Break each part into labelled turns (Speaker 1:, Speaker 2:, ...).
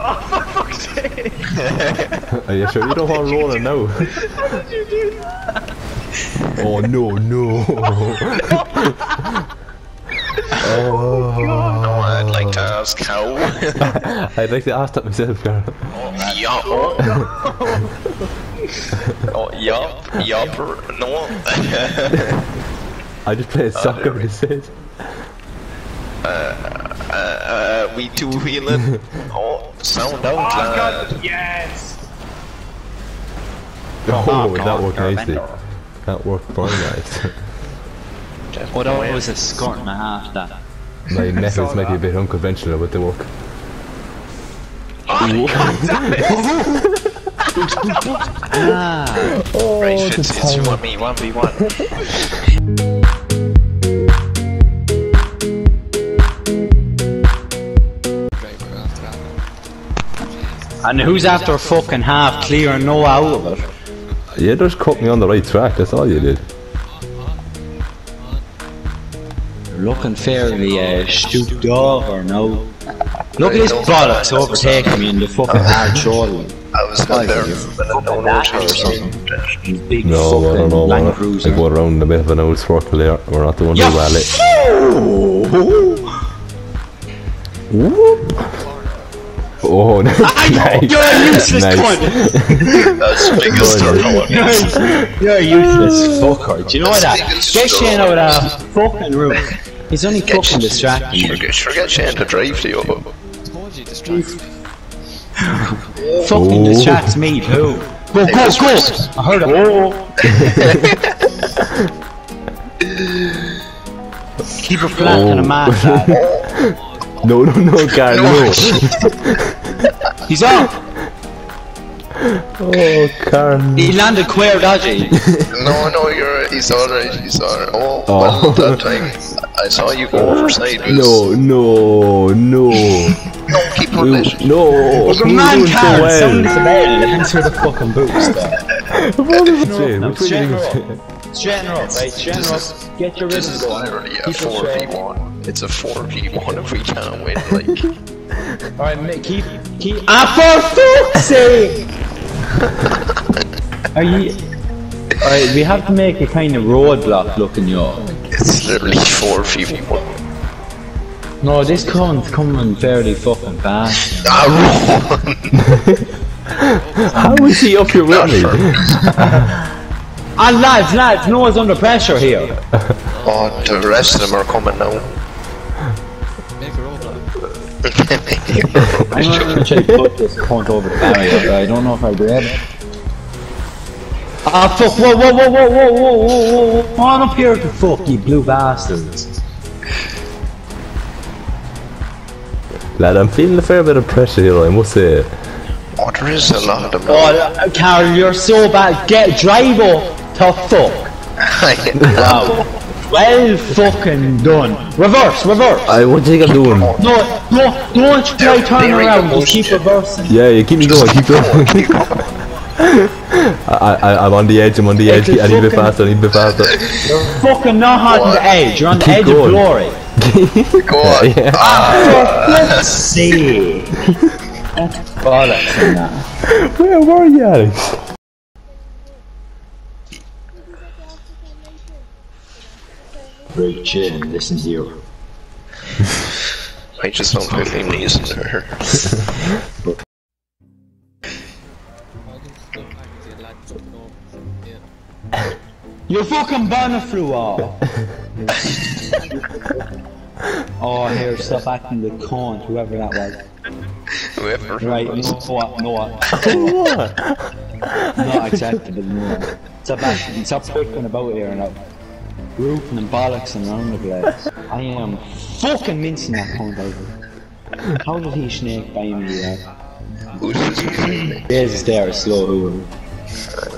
Speaker 1: Oh, for fuck's sake!
Speaker 2: Are you sure you don't want to roll it now?
Speaker 1: How did you do that?
Speaker 2: Oh no, no. oh,
Speaker 3: No, I'd like to ask how.
Speaker 2: I'd like to ask that myself, Carl.
Speaker 3: yeah. Oh, yup, yup, no.
Speaker 2: I just played soccer with this.
Speaker 3: uh, we two wheeling. Oh, sound out,
Speaker 1: Oh,
Speaker 3: lad.
Speaker 1: God, yes!
Speaker 2: Oh,
Speaker 4: God,
Speaker 2: that worked nicely. That worked very nice.
Speaker 4: Oh, that was a skirt and a half, that.
Speaker 2: My methods might be a bit unconventional, but they work.
Speaker 4: Ah,
Speaker 3: Right, it's, it's you and me, 1v1.
Speaker 4: And who's after fucking half clear and no out of it?
Speaker 2: You just cut me on the right track, that's all you did.
Speaker 4: Looking fairly uh, stooped over now. Look at his bollocks overtaking me in the fucking hard shoulder.
Speaker 3: I was not there for a minute, no notice or something.
Speaker 4: Big
Speaker 2: No, I don't
Speaker 4: fucking
Speaker 2: know.
Speaker 4: Land
Speaker 2: We're,
Speaker 4: Cruiser.
Speaker 2: like, we're around a bit of an old circle there. We're not doing
Speaker 4: Yeah.
Speaker 2: too well. Oh, ah, nice.
Speaker 4: You're a useless
Speaker 2: Nice.
Speaker 4: cunt!
Speaker 3: That's the biggest turtle.
Speaker 4: You're a useless fucker. Do you know what that? Get Shane out of that fucking room. He's only fucking distracting.
Speaker 3: Forget, forget Shane to drive to you.
Speaker 4: Fucking
Speaker 2: Oh.
Speaker 4: distracts me too. Go, go, go! I heard him. Keep her flat
Speaker 2: Oh.
Speaker 4: on a mat, lad.
Speaker 2: No, no, no, Carl, no.
Speaker 4: He's on!
Speaker 2: Oh, Carl.
Speaker 4: He landed queer dodgy.
Speaker 3: No, no, you're. He's alright. He's alright. Oh,
Speaker 2: Oh.
Speaker 3: well, that time I saw you go over oh. sideways.
Speaker 2: No, no, no.
Speaker 3: no, keep on
Speaker 2: You-
Speaker 3: it.
Speaker 2: No.
Speaker 4: The
Speaker 2: you
Speaker 4: man
Speaker 2: doing so
Speaker 4: can't
Speaker 2: well.
Speaker 4: sound the bell. Answer the fucking boost there.
Speaker 2: What is it saying?
Speaker 4: No,
Speaker 2: Which way
Speaker 4: straighten
Speaker 2: do
Speaker 4: her up. Straighten her up, right? Straighten her up. Get your
Speaker 3: This
Speaker 4: rhythm
Speaker 3: is literally a
Speaker 4: Keep her straight.
Speaker 3: 4v1. It's a 4v1 if we can't win, like.
Speaker 4: Alright, mate, keep, keep. Ah, for fuck's sake! Are you. Alright, we have to make a kind of roadblock looking, yo.
Speaker 3: It's literally 4v1.
Speaker 4: No, this cunt's coming fairly fucking fast.
Speaker 3: Ah, run!
Speaker 2: How is he up here with me?
Speaker 4: And lads, lads, no one's under pressure here.
Speaker 3: Oh, the rest of them are coming now.
Speaker 4: I'm gonna try to put this cunt over the barrier, but I don't know if I'll be able. Ah, fuck, whoa, whoa, whoa, whoa, whoa, whoa, whoa, whoa, on up here, fuck, you blue bastards.
Speaker 2: Lad, I'm feeling a fair bit of pressure here, I must say.
Speaker 3: Oh, there is a lot of
Speaker 4: Oh, uh, you're so bad. Get drive up to fuck. Wow. Well fucking done. Reverse, reverse.
Speaker 2: I, what do you think I'm doing?
Speaker 4: No, no, don't try turn around.
Speaker 3: the
Speaker 4: Just keep reversing.
Speaker 2: Yeah, you keep me going, keep going. I, I, I'm on the edge, I'm on the edge. I need a bit
Speaker 4: fucking-
Speaker 2: faster, I need a bit faster.
Speaker 4: You're fucking not on the edge. You're on the
Speaker 2: Keep
Speaker 4: edge
Speaker 2: going.
Speaker 4: of glory.
Speaker 3: Go on.
Speaker 2: Yeah.
Speaker 4: For fuck's sake. That's bollocks in that.
Speaker 2: Where were you, Alex?
Speaker 4: Right, chill. Listen here.
Speaker 3: I just don't put Liam Neeson there.
Speaker 4: Your fucking banner flew off. oh, here, stop acting the cunt, whoever that was.
Speaker 3: Whoever.
Speaker 4: Right, you know what, no what. Not acceptable, no. Stop acting, stop fucking about here now. Roofing and bollocks and around the place. I am fucking mincing that cunt over. How did he snake by me there?
Speaker 3: Who's this?
Speaker 4: There's is there, a slow hoover.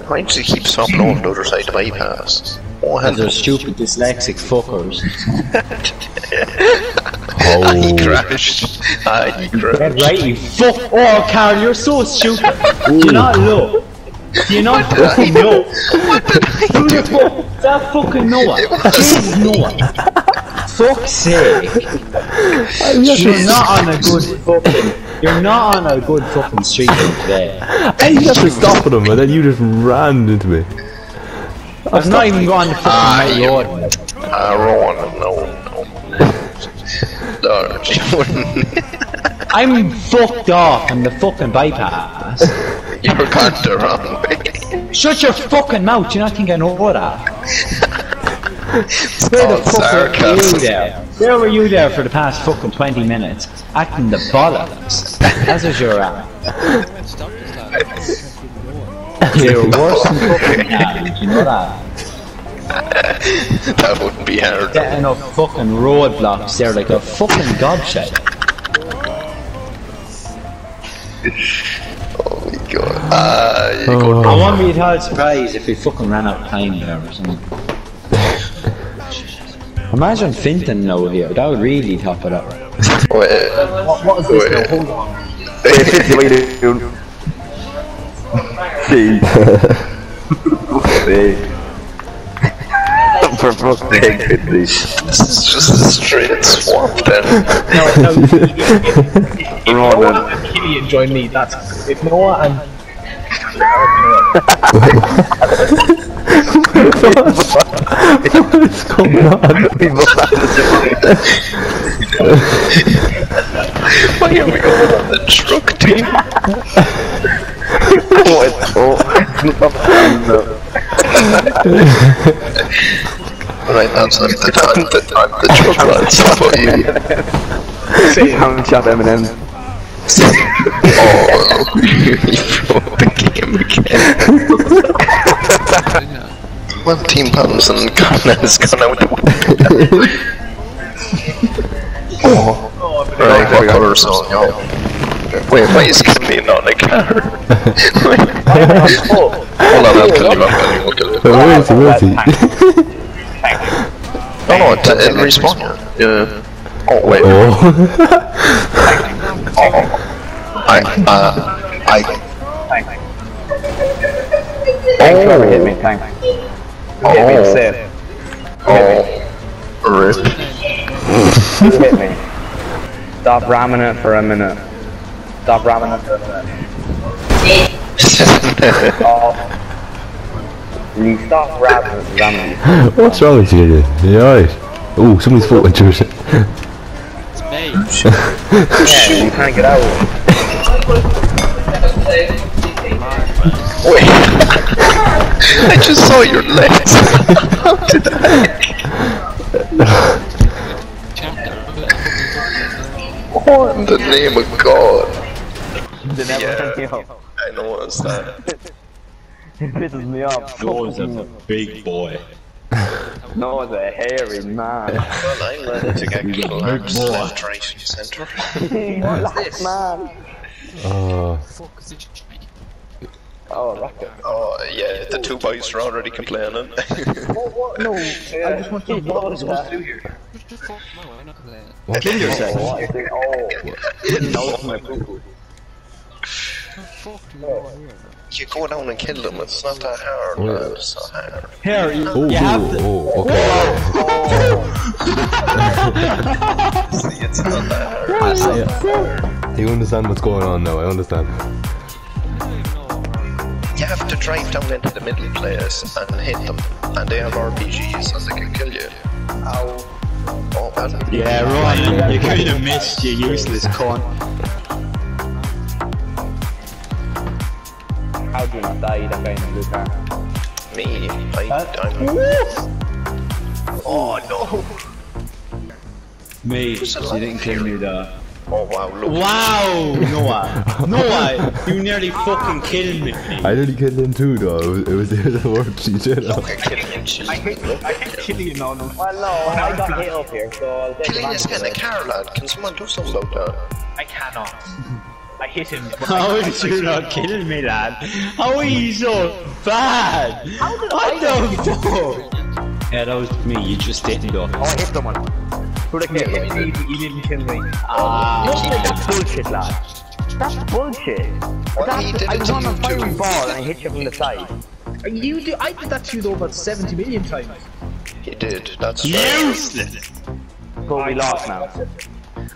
Speaker 3: Why does he keep stopping over the other side of the bypass? Oh,
Speaker 4: Because they're
Speaker 3: hell.
Speaker 4: stupid dyslexic fuckers.
Speaker 3: He
Speaker 2: Oh,
Speaker 3: crashed. Ah, he
Speaker 4: Dead
Speaker 3: crashed.
Speaker 4: right, you fuck. Oh, Carl, you're so stupid. Do you not look? Do you not fucking know? Who the fuck? That fucking Noah. Jesus Noah. Fuck's sake. You're not on a good fucking. You're not on a good fucking streak today.
Speaker 2: I had to stop him, and then you just ran into me.
Speaker 4: I've not even gone to fucking my road.
Speaker 3: I Ron, no, no. No, she wouldn't.
Speaker 4: I'm fucked off on the fucking bypass.
Speaker 3: You're gone the wrong way.
Speaker 4: Shut your fucking mouth, do you not think I know that? Where the
Speaker 3: all
Speaker 4: fuck were you
Speaker 3: sarcasm.
Speaker 4: there? Where were you there for the past fucking 20 minutes? Acting the bollocks. That's what you're at. You're worse than fucking that, you know that?
Speaker 3: That wouldn't be hard.
Speaker 4: Setting up fucking roadblocks there like a fucking gobshite.
Speaker 3: Uh, oh my god. You go
Speaker 4: I won't be at all surprised if we fucking ran out of time here or something. Imagine Finton now here, that would really top it up.
Speaker 3: Wait,
Speaker 1: What, what is this
Speaker 3: Wait.
Speaker 1: now? Hold on.
Speaker 5: Hey, 50, what are you doing? See. See. For fuck's sake, 50.
Speaker 3: this is just a straight swamp then.
Speaker 1: No, no. if, if
Speaker 5: Wrong
Speaker 1: Noah and Killian join me, that's if Noah and
Speaker 2: What is going on?
Speaker 5: We must have to
Speaker 3: Why are we going on the truck team?
Speaker 5: Oh, it's, oh, no.
Speaker 3: Right, that's I'm the, I'm the, I'm the truck. How about you?
Speaker 5: Sound shot Eminem.
Speaker 3: Oh, you broke the game Team Palms and Ghana has gone out the window. oh, right, what colour song, yo? Wait, why is Kimmy not in a car? Hold on, I'll kill him, I'll kill him, I'll kill him.
Speaker 2: Where is he? Where is he?
Speaker 3: Oh no, it, it respawn you. Yeah. Oh, wait.
Speaker 2: Oh,
Speaker 3: I, uh, I,
Speaker 5: Whoever oh. hit me, thanks. Hit me, safe.
Speaker 3: Oh. oh, rip.
Speaker 5: Who hit me? Stop ramming it for a minute. Stop ramming it for a minute. Oh. You stop ramming, ramming it.
Speaker 2: what's wrong with you? You alright? Oh, somebody's foot went through it.
Speaker 5: Yeah, you can't get out.
Speaker 3: Wait. I just saw your legs. How did I? What in the name of God?
Speaker 5: They never
Speaker 3: Yeah.
Speaker 5: pick me up.
Speaker 3: I know what's that.
Speaker 5: It pisses me off.
Speaker 4: Joe's a big boy.
Speaker 5: No, it's a hairy man.
Speaker 3: Well, I'm to get
Speaker 4: Big
Speaker 3: collapsed
Speaker 4: boy.
Speaker 3: left, right, centre.
Speaker 5: Black man.
Speaker 2: Oh,
Speaker 5: Oh, rocket.
Speaker 3: Oh, yeah, the two oh, boys are already complaining. What?
Speaker 1: no, I just want to know what I'm supposed to do here.
Speaker 4: Kill yourself.
Speaker 5: What is it? Oh, no, it's my poo
Speaker 3: you go down and kill them, it's not that hard,
Speaker 2: Oh, yeah.
Speaker 3: it's not hard.
Speaker 4: Here, you,
Speaker 2: oh,
Speaker 4: you have to.
Speaker 2: oh, oh okay.
Speaker 3: See, it's not that hard.
Speaker 2: I, you understand what's going on now, I understand.
Speaker 3: You have to drive down into the middle place and hit them, and they have RPGs and they can kill you. Ow. Oh, man.
Speaker 4: Yeah, Ryan, you could have missed, you useless cunt.
Speaker 5: How do you not die that guy in the blue car?
Speaker 3: Me, I, I'm... Oh, no.
Speaker 4: Me, you didn't kill me though.
Speaker 3: Oh, wow, look.
Speaker 4: Wow, Noah, Noah, you nearly fucking killed me.
Speaker 2: I nearly killed him too though, it was, it was the work she did.
Speaker 3: I'm killing him, she's
Speaker 1: I hate, I hate Killian on them.
Speaker 5: Well, no, I got hit up here, so I'll take
Speaker 3: Killing is getting
Speaker 5: of
Speaker 3: a car, lad. Can someone do something about that?
Speaker 1: I cannot. I hit him. but
Speaker 4: How
Speaker 1: I-
Speaker 4: is you not killing me, lad? How are you so bad? What the fuck? Yeah, that was me, you just didn't though.
Speaker 5: Oh, I hit someone. Who the
Speaker 1: You
Speaker 5: kill?
Speaker 1: hit me, but you didn't kill me.
Speaker 4: Ah,
Speaker 5: That's bullshit, lad. That's bullshit.
Speaker 3: Well,
Speaker 5: That's, I
Speaker 3: it
Speaker 5: was
Speaker 3: to
Speaker 5: on a
Speaker 3: you
Speaker 5: fiery ball and I hit you from the side.
Speaker 1: You do. I did that to you though about 70 million times.
Speaker 3: He did, that's right.
Speaker 4: useless.
Speaker 5: But we lost now.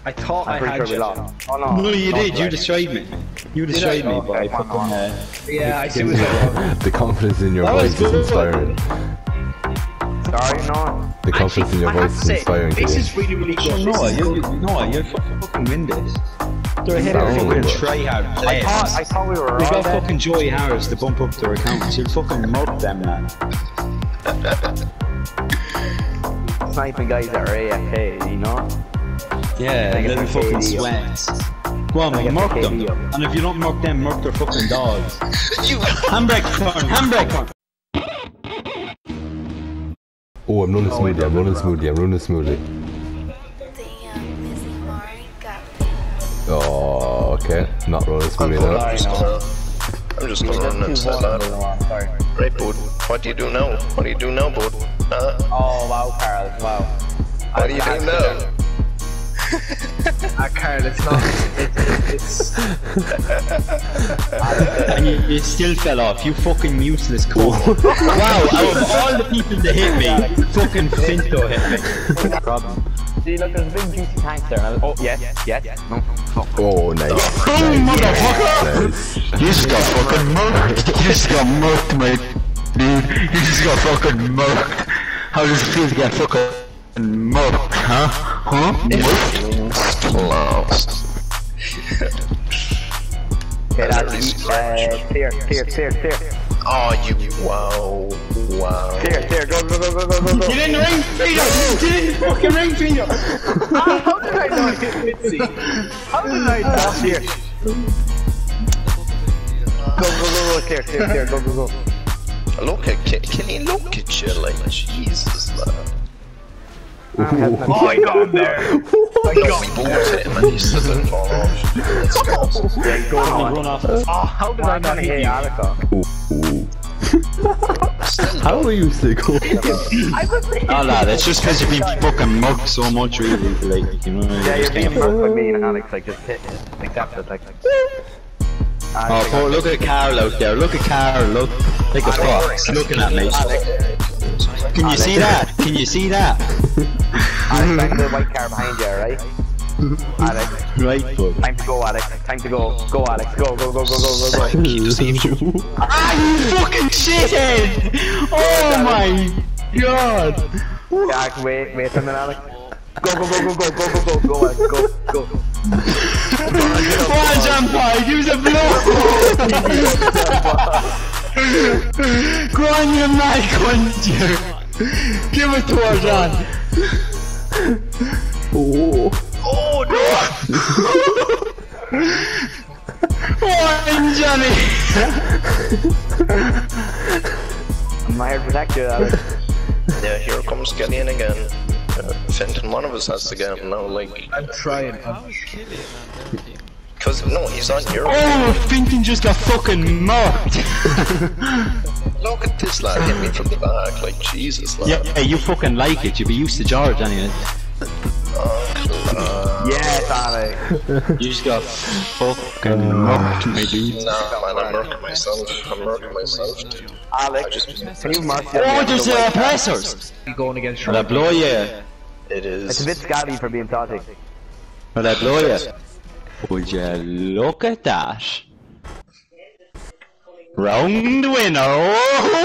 Speaker 4: I thought
Speaker 5: I'm
Speaker 4: I
Speaker 5: pretty
Speaker 4: had
Speaker 5: sure we
Speaker 4: you.
Speaker 5: lost. Oh no.
Speaker 4: No, you
Speaker 5: no,
Speaker 4: did. You destroyed me. You destroyed me, but I
Speaker 5: Okay,
Speaker 4: fucking.
Speaker 5: come on.
Speaker 4: Uh,
Speaker 1: Yeah, I see what's going
Speaker 2: The confidence in your voice is inspiring.
Speaker 5: Sorry, no.
Speaker 2: The confidence in your
Speaker 1: I have
Speaker 2: voice
Speaker 1: to
Speaker 2: is inspiring.
Speaker 1: this is really, really good.
Speaker 4: Noah,
Speaker 1: This is
Speaker 4: you,
Speaker 1: good.
Speaker 4: you, Noah, you fucking win this. They're ahead of
Speaker 2: No,
Speaker 4: fucking
Speaker 2: but-
Speaker 4: try hard
Speaker 5: I
Speaker 4: players.
Speaker 5: thought, I thought we were
Speaker 4: We
Speaker 5: all
Speaker 4: got
Speaker 5: dead.
Speaker 4: fucking Joey Harris to bump up their accounts. You'll fucking murk them, man.
Speaker 5: sniping guys that are AFK, you know?
Speaker 4: Yeah,
Speaker 5: Like a
Speaker 4: little fucking
Speaker 5: KD.
Speaker 4: sweats. Go on,
Speaker 5: Like
Speaker 4: man, murk them.
Speaker 5: KD.
Speaker 4: And if you don't murk them, murk their fucking dogs.
Speaker 3: You
Speaker 4: Handbrake turn, handbrake turn.
Speaker 2: Oh, I'm running smoothly. I'm running smoothly. I'm running smoothly.
Speaker 6: Damn, Missy Marika.
Speaker 2: Oh, okay. Not running smoothly now.
Speaker 5: Sorry, no.
Speaker 3: I'm just gonna run inside that.
Speaker 5: Sorry.
Speaker 3: Right, bud. What do you do now? What do you do now, bud? Uh,
Speaker 5: Oh, wow, Carl, wow.
Speaker 3: what do you do now?
Speaker 1: Ah, Carl, it's not. It's, it's,
Speaker 4: And you, you still fell off, you fucking useless cool. wow, out of all the people that hit me, fucking Finto hit me. No problem.
Speaker 5: See, look, there's a big juicy tank there. And I was, oh, yes, yes, no, fuck.
Speaker 2: Oh, nice. Nice.
Speaker 7: You just got fucking murked. You just got murked, mate. Dude, you just got fucking murked. How does it feel to get fucking murked, huh? Huh? Murked?
Speaker 3: Lost.
Speaker 5: Okay,
Speaker 3: That's
Speaker 5: that's,
Speaker 3: really
Speaker 5: uh, clear, clear, clear, clear.
Speaker 3: Oh, you wow, wow.
Speaker 5: Clear, clear, go, go, go, go, go, go, go.
Speaker 4: Get in the ring, Finto! Get in the fucking ring, Finto!
Speaker 1: how did I not hit Mitzi? How did I not
Speaker 5: Clear. Go, go, go, go, clear, clear, clear, go, go, go.
Speaker 3: Look at Ki- can you look at you like Jesus, man?
Speaker 1: Oh, I got him there. I got
Speaker 3: we
Speaker 1: him
Speaker 3: both him and he still didn't fall off.
Speaker 5: Yeah, go on.
Speaker 4: Run off.
Speaker 1: Oh, how did I
Speaker 5: I'm
Speaker 1: not hit
Speaker 5: hit
Speaker 1: you?
Speaker 2: How are you still going?
Speaker 4: Oh lad, it's just because you've been fucking mugged so much really, like, you know what I mean?
Speaker 5: Yeah, you're
Speaker 4: Just
Speaker 5: being
Speaker 4: can't-
Speaker 5: by me and Alex, like, just hit, accept it, like.
Speaker 4: Oh, poor, look at Carl out there, look at Carl, look, like a fox, looking at me. Can you see that? Can you see that?
Speaker 5: Alex, time the white car behind you, right? Alex,
Speaker 4: Right foot.
Speaker 5: time to go, Alex. Time to go. Go, Alex. Go, go, go, go, go, go, go.
Speaker 4: Ah, you fucking shithead! Oh my god!
Speaker 5: Yeah, wait, wait a minute, Alex. Go, go, go, go, go, go, go, go, go, Alex, go, go.
Speaker 4: One jump give us a blow! Go on, you mad cunt! Give it to her, John!
Speaker 2: Oh.
Speaker 4: One, Johnny!
Speaker 5: I'm not here to protect you, Alex.
Speaker 3: Yeah, here comes Gideon again. Uh, Fenton, one of us has to get him now, like,
Speaker 1: I'm trying. I'm
Speaker 3: cause no, he's on your.
Speaker 4: Oh, Finton just got fucking murked!
Speaker 3: Look at this lad hit me from the back, like Jesus, lad.
Speaker 4: yeah, yeah, you fucking like it, you'd be used to George anyway.
Speaker 5: Yes, Alex.
Speaker 4: You just got fucking murked, my dude.
Speaker 3: Nah, man, I'm murking myself. I'm murking myself. dude.
Speaker 5: Alex, can you mark
Speaker 4: Oh, there's the oppressors!
Speaker 1: going against
Speaker 4: Will I blow you?
Speaker 3: it
Speaker 5: It's a bit scabby for being salty.
Speaker 4: Will I blow you? Would you look at that? Round winner! Oh!